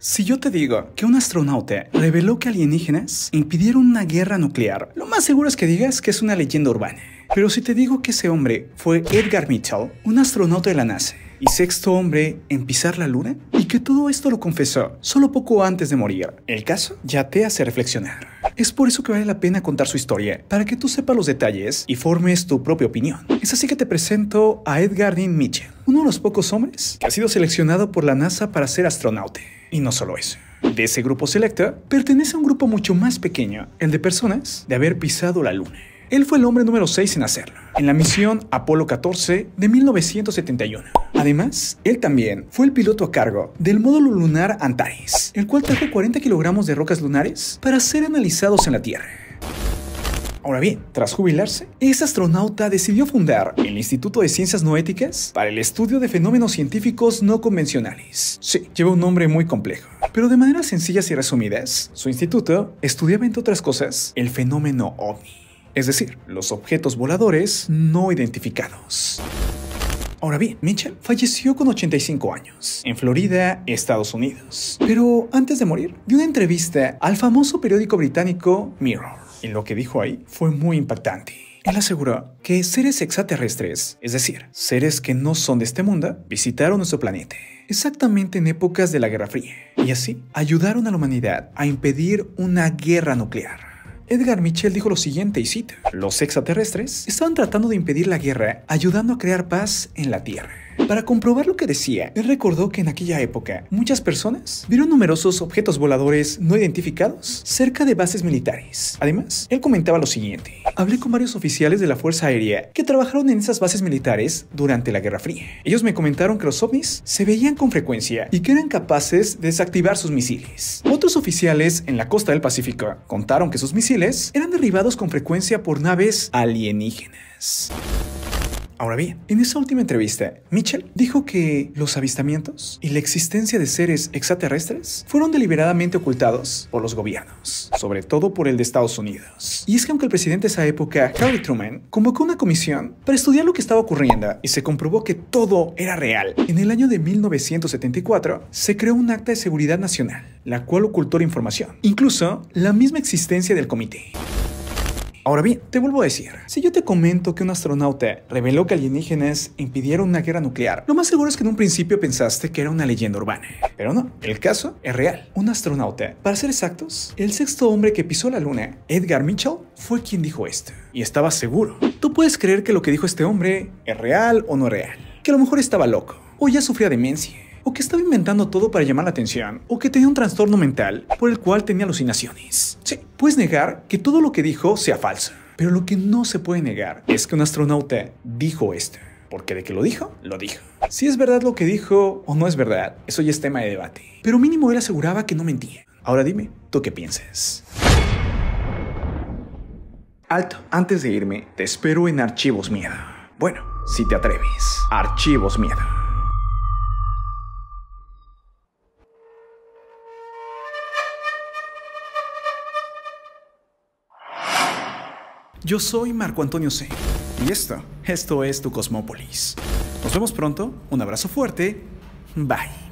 Si yo te digo que un astronauta reveló que alienígenas impidieron una guerra nuclear, lo más seguro es que digas que es una leyenda urbana. Pero si te digo que ese hombre fue Edgar Mitchell, un astronauta de la NASA, y sexto hombre en pisar la luna, y que todo esto lo confesó solo poco antes de morir, el caso ya te hace reflexionar. Es por eso que vale la pena contar su historia, para que tú sepas los detalles y formes tu propia opinión. Es así que te presento a Edgar Dean Mitchell, uno de los pocos hombres que ha sido seleccionado por la NASA para ser astronauta. Y no solo eso. De ese grupo selecto, pertenece a un grupo mucho más pequeño, el de personas de haber pisado la Luna. Él fue el hombre número 6 en hacerlo, en la misión Apolo 14 de 1971. Además, él también fue el piloto a cargo del módulo lunar Antares, el cual trajo 40 kilogramos de rocas lunares para ser analizados en la Tierra. Ahora bien, tras jubilarse, ese astronauta decidió fundar el Instituto de Ciencias No Éticas para el estudio de fenómenos científicos no convencionales. Sí, lleva un nombre muy complejo, pero de maneras sencillas y resumidas, su instituto estudiaba entre otras cosas el fenómeno ovni, es decir, los objetos voladores no identificados. Ahora bien, Mitchell falleció con 85 años, en Florida, Estados Unidos. Pero antes de morir, dio una entrevista al famoso periódico británico Mirror y lo que dijo ahí fue muy impactante. Él aseguró que seres extraterrestres, es decir, seres que no son de este mundo, visitaron nuestro planeta, exactamente en épocas de la Guerra Fría, y así ayudaron a la humanidad a impedir una guerra nuclear. Edgar Mitchell dijo lo siguiente y cito, los extraterrestres estaban tratando de impedir la guerra ayudando a crear paz en la Tierra. Para comprobar lo que decía, él recordó que en aquella época muchas personas vieron numerosos objetos voladores no identificados cerca de bases militares. Además, él comentaba lo siguiente. Hablé con varios oficiales de la Fuerza Aérea que trabajaron en esas bases militares durante la Guerra Fría. Ellos me comentaron que los ovnis se veían con frecuencia y que eran capaces de desactivar sus misiles. Otros oficiales en la costa del Pacífico contaron que sus misiles eran derribados con frecuencia por naves alienígenas. Ahora bien, en esa última entrevista, Mitchell dijo que los avistamientos y la existencia de seres extraterrestres fueron deliberadamente ocultados por los gobiernos, sobre todo por el de Estados Unidos. Y es que aunque el presidente de esa época, Harry Truman, convocó una comisión para estudiar lo que estaba ocurriendo y se comprobó que todo era real, en el año de 1974 se creó un acta de seguridad nacional, la cual ocultó información, incluso la misma existencia del comité. Ahora bien, te vuelvo a decir, si yo te comento que un astronauta reveló que alienígenas impidieron una guerra nuclear, lo más seguro es que en un principio pensaste que era una leyenda urbana. Pero no, el caso es real. Un astronauta, para ser exactos, el sexto hombre que pisó la luna, Edgar Mitchell, fue quien dijo esto. Y estaba seguro. Tú puedes creer que lo que dijo este hombre es real o no real. Que a lo mejor estaba loco, o ya sufría demencia o que estaba inventando todo para llamar la atención, o que tenía un trastorno mental por el cual tenía alucinaciones. Sí, puedes negar que todo lo que dijo sea falso, pero lo que no se puede negar es que un astronauta dijo esto. Porque de que lo dijo, lo dijo. Si es verdad lo que dijo o no es verdad, eso ya es tema de debate. Pero mínimo él aseguraba que no mentía. Ahora dime, ¿tú qué piensas? Alto, antes de irme, te espero en Archivos Miedo. Bueno, si te atreves. Archivos Miedo. Yo soy Marco Antonio C. Y esto, esto es tu Cosmópolis. Nos vemos pronto, un abrazo fuerte, bye.